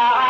Yeah.